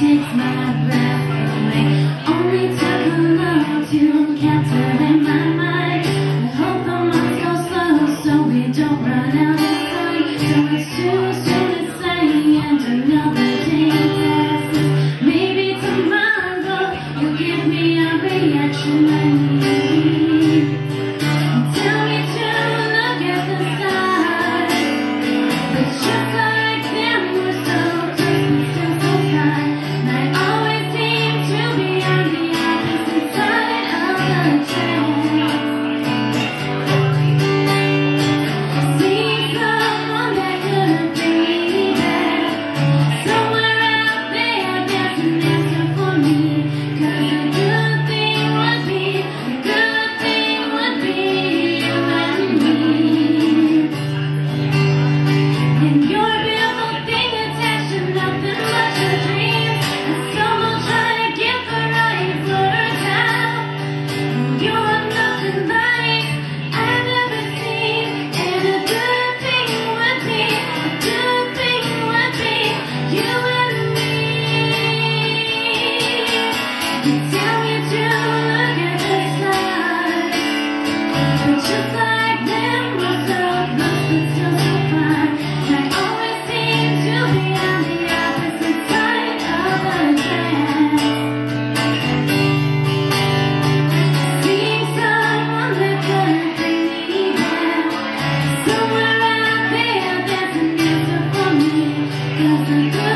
takes my breath away. Only took love to captivate my mind. I hope the months go slow so we don't run out of time. So it's too Thank you.